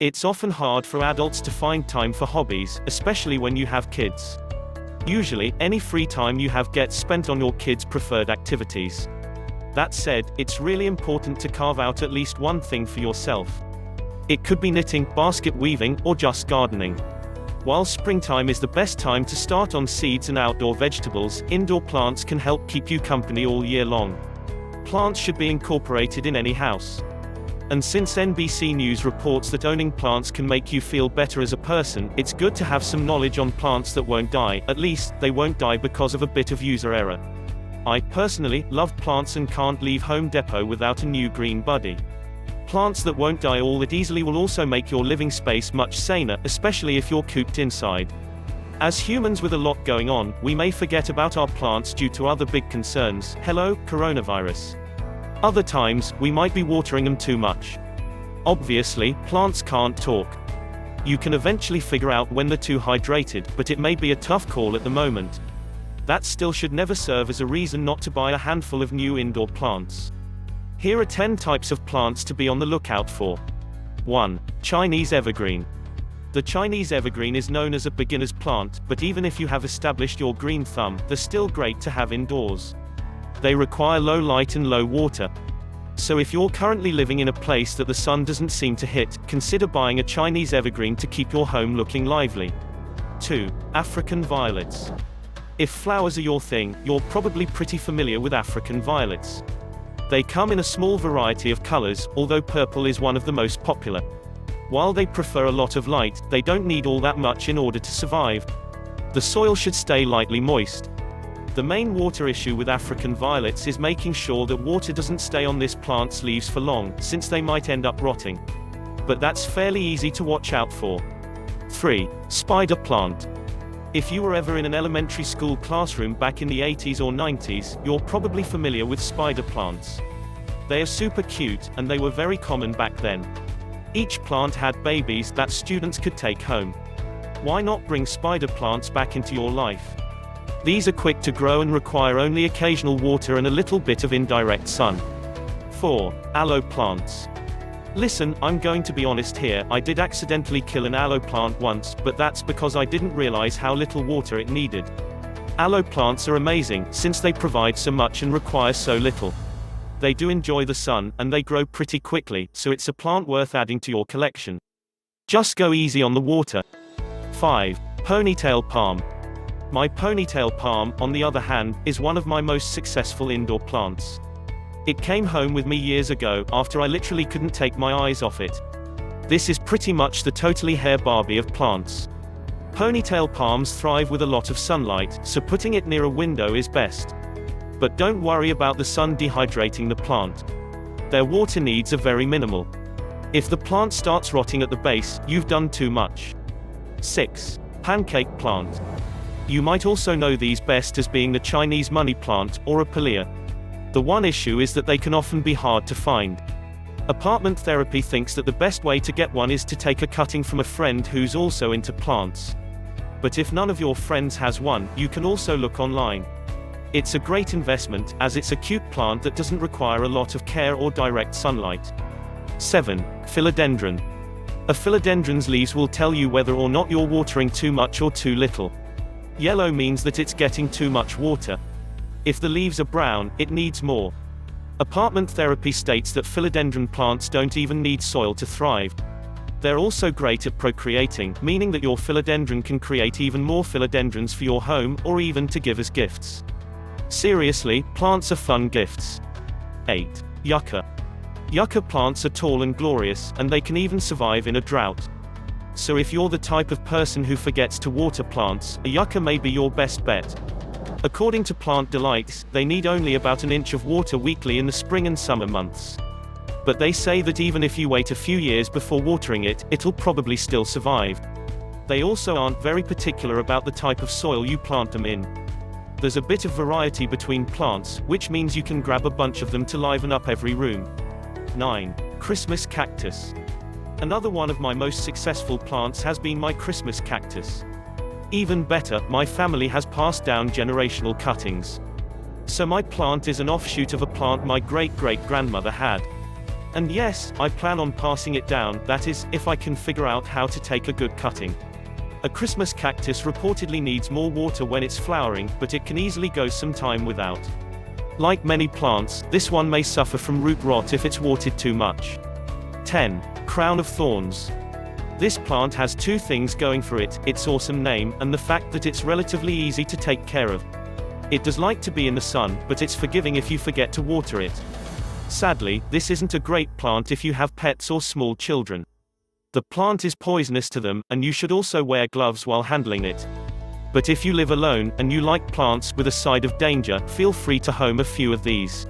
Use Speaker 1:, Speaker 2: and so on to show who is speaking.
Speaker 1: It's often hard for adults to find time for hobbies, especially when you have kids. Usually, any free time you have gets spent on your kids' preferred activities. That said, it's really important to carve out at least one thing for yourself. It could be knitting, basket weaving, or just gardening. While springtime is the best time to start on seeds and outdoor vegetables, indoor plants can help keep you company all year long. Plants should be incorporated in any house. And since NBC News reports that owning plants can make you feel better as a person, it's good to have some knowledge on plants that won't die, at least, they won't die because of a bit of user error. I, personally, love plants and can't leave Home Depot without a new green buddy. Plants that won't die all that easily will also make your living space much saner, especially if you're cooped inside. As humans with a lot going on, we may forget about our plants due to other big concerns. Hello, coronavirus. Other times, we might be watering them too much. Obviously, plants can't talk. You can eventually figure out when they're too hydrated, but it may be a tough call at the moment. That still should never serve as a reason not to buy a handful of new indoor plants. Here are 10 types of plants to be on the lookout for. 1. Chinese evergreen. The Chinese evergreen is known as a beginner's plant, but even if you have established your green thumb, they're still great to have indoors. They require low light and low water. So if you're currently living in a place that the sun doesn't seem to hit, consider buying a Chinese evergreen to keep your home looking lively. 2. African violets. If flowers are your thing, you're probably pretty familiar with African violets. They come in a small variety of colors, although purple is one of the most popular. While they prefer a lot of light, they don't need all that much in order to survive. The soil should stay lightly moist. The main water issue with African violets is making sure that water doesn't stay on this plant's leaves for long, since they might end up rotting. But that's fairly easy to watch out for. 3. Spider plant. If you were ever in an elementary school classroom back in the 80s or 90s, you're probably familiar with spider plants. They are super cute, and they were very common back then. Each plant had babies that students could take home. Why not bring spider plants back into your life? These are quick to grow and require only occasional water and a little bit of indirect sun. 4. Aloe plants. Listen, I'm going to be honest here, I did accidentally kill an aloe plant once, but that's because I didn't realize how little water it needed. Aloe plants are amazing, since they provide so much and require so little. They do enjoy the sun, and they grow pretty quickly, so it's a plant worth adding to your collection. Just go easy on the water. 5. Ponytail palm. My ponytail palm, on the other hand, is one of my most successful indoor plants. It came home with me years ago, after I literally couldn't take my eyes off it. This is pretty much the totally hair Barbie of plants. Ponytail palms thrive with a lot of sunlight, so putting it near a window is best. But don't worry about the sun dehydrating the plant. Their water needs are very minimal. If the plant starts rotting at the base, you've done too much. 6. Pancake plant. You might also know these best as being the Chinese money plant, or a pilea. The one issue is that they can often be hard to find. Apartment therapy thinks that the best way to get one is to take a cutting from a friend who's also into plants. But if none of your friends has one, you can also look online. It's a great investment, as it's a cute plant that doesn't require a lot of care or direct sunlight. 7. Philodendron. A philodendron's leaves will tell you whether or not you're watering too much or too little. Yellow means that it's getting too much water. If the leaves are brown, it needs more. Apartment therapy states that philodendron plants don't even need soil to thrive. They're also great at procreating, meaning that your philodendron can create even more philodendrons for your home, or even to give as gifts. Seriously, plants are fun gifts. 8. Yucca. Yucca plants are tall and glorious, and they can even survive in a drought. So if you're the type of person who forgets to water plants, a yucca may be your best bet. According to Plant Delights, they need only about an inch of water weekly in the spring and summer months. But they say that even if you wait a few years before watering it, it'll probably still survive. They also aren't very particular about the type of soil you plant them in. There's a bit of variety between plants, which means you can grab a bunch of them to liven up every room. 9. Christmas cactus. Another one of my most successful plants has been my Christmas cactus. Even better, my family has passed down generational cuttings. So my plant is an offshoot of a plant my great-great-grandmother had. And yes, I plan on passing it down, that is, if I can figure out how to take a good cutting. A Christmas cactus reportedly needs more water when it's flowering, but it can easily go some time without. Like many plants, this one may suffer from root rot if it's watered too much. 10. Crown of Thorns. This plant has two things going for it, its awesome name, and the fact that it's relatively easy to take care of. It does like to be in the sun, but it's forgiving if you forget to water it. Sadly, this isn't a great plant if you have pets or small children. The plant is poisonous to them, and you should also wear gloves while handling it. But if you live alone, and you like plants with a side of danger, feel free to home a few of these.